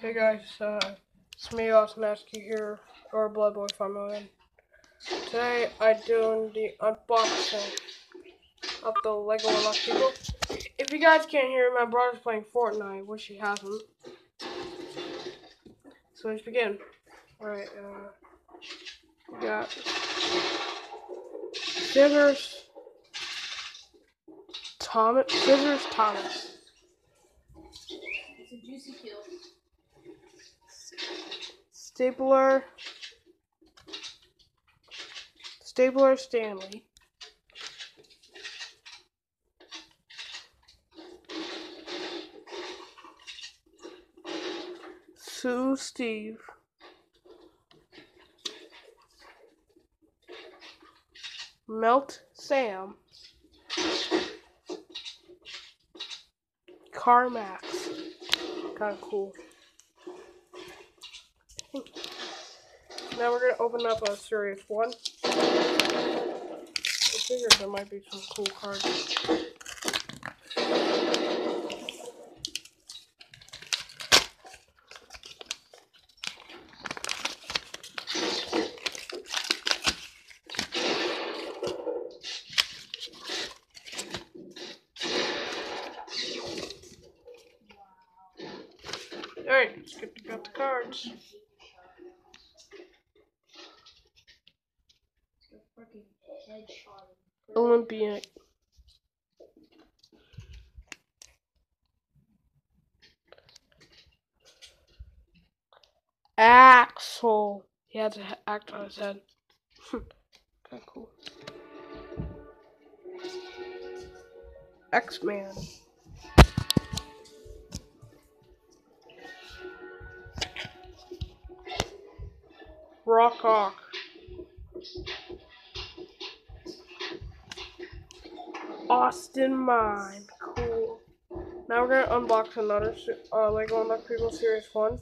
Hey guys, uh, it's me, Austin Askew here, or Bloodboy5million. Today, I'm doing the unboxing of the Lego Unlock People. If you guys can't hear, my brother's playing Fortnite, which he hasn't. So let's begin. Alright, uh, we got Scissors, Thomas, Scissors Thomas. It's a juicy kill. Stapler. Stapler Stanley. Sue Steve. Melt Sam. Carmax. Kind of cool. Now we're gonna open up a serious one. I figured there might be some cool cards. Alright, let's get to the cards. It's a Olympian. Axel. He has an act on his head. kind of cool. X Man. Rock Austin Mine. Cool. Now we're gonna unbox another uh, Lego Unlock People Series One.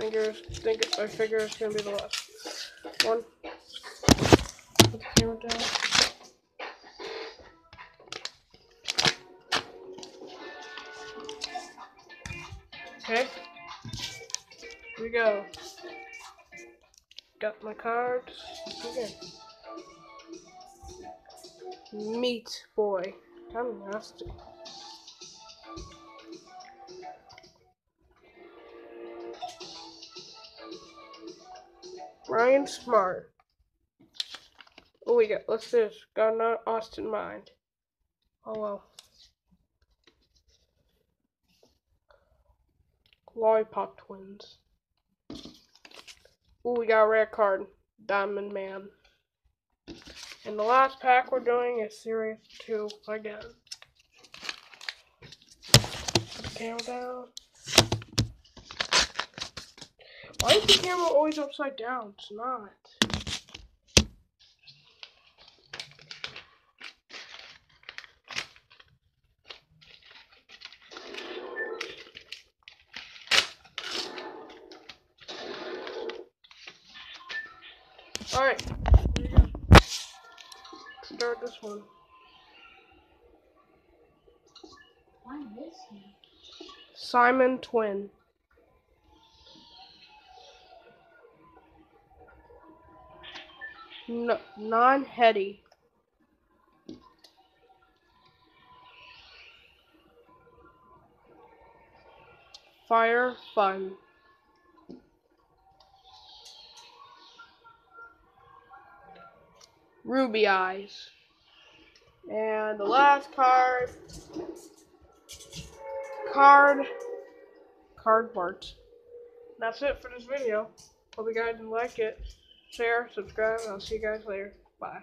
Think it's, think I figure it's gonna be the last one. Okay. Here we go. Got my cards. Okay. Meat boy. Of nasty. Ryan Smart. Oh, we got. Let's this. Got an Austin Mind. Oh well. Lollipop Twins. Oh, we got a rare card. Diamond Man. And the last pack we're doing is Series 2 again. Put the camera down. Why is the camera always upside down? It's not. Alright. Start this one. Why this one? Simon Twin. No, non-heady. Fire fun. Ruby eyes. And the last card. Card. Card Bart. That's it for this video. Hope you guys like it. Share, subscribe, and I'll see you guys later. Bye.